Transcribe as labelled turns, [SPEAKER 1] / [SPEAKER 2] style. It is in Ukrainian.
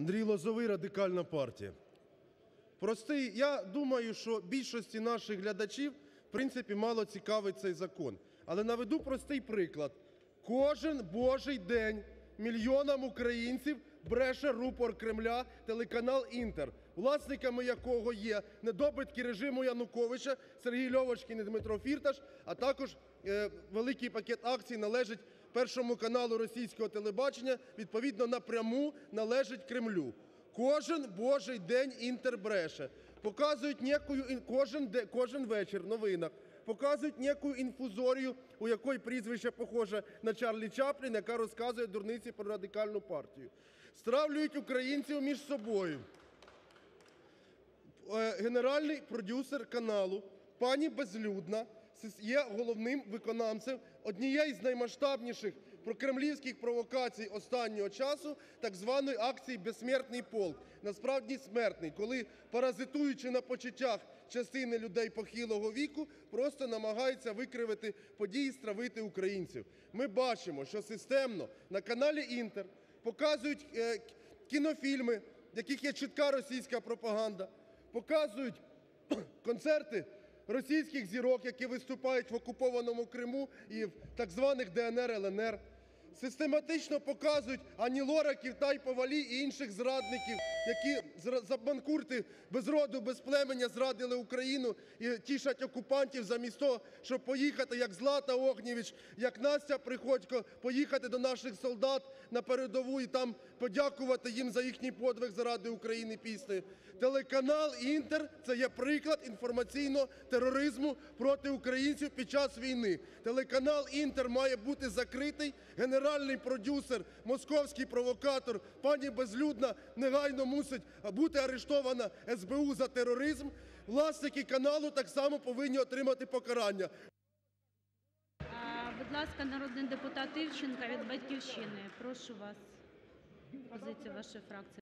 [SPEAKER 1] Андрій Лозовий, Радикальна партія. Простий, я думаю, що більшості наших глядачів, в принципі, мало цікавить цей закон. Але наведу простий приклад. Кожен божий день мільйонам українців бреше рупор Кремля телеканал "Інтер", власниками якого є недобитки режиму Януковича Сергій Льовочкін і Дмитро Фірташ, а також е, великий пакет акцій належить Першому каналу російського телебачення, відповідно напряму належить Кремлю. Кожен божий день "Інтер" бреше. Показують некую, кожен, кожен вечір в новинах показують некую інфузорію, у якої прізвище похоже на Чарлі Чаплін, яка розказує дурниці про Радикальну партію. Стравлюють українців між собою. Е, Генеральний продюсер каналу пані Безлюдна є головним виконавцем однієї з наймасштабніших прокремлівських провокацій останнього часу, так званої акції "Безсмертний полк", насправді смертний, коли, паразитуючи на почуттях частини людей похилого віку, просто намагаються викривити події, стравити українців. Ми бачимо, що системно на каналі "Інтер" показують е, кінофільми, в яких є чітка російська пропаганда, показують концерти російських зірок, які виступають в окупованому Криму і в так званих "ДНР", "ЛНР", систематично показують Ані Лораків, Тайпо Валі і інших зрадників, які зра- за банкрути без роду, без племені зрадили Україну і тішать окупантів замість того, щоб поїхати, як Злата Огнєвіч, як Настя Приходько, поїхати до наших солдат на передову і там подякувати їм за їхній подвиг заради України піснею. Телеканал "Інтер" – це є приклад інформаційного тероризму проти українців під час війни. Телеканал "Інтер" має бути закритий. Генеральний продюсер, московський провокатор пані Безлюдна негайно мусить бути арештована СБУ за тероризм. Власники каналу так само повинні отримати покарання.
[SPEAKER 2] Будь ласка, народний депутат Івченко від "Батьківщини". Прошу вас. Позицію вашої фракції.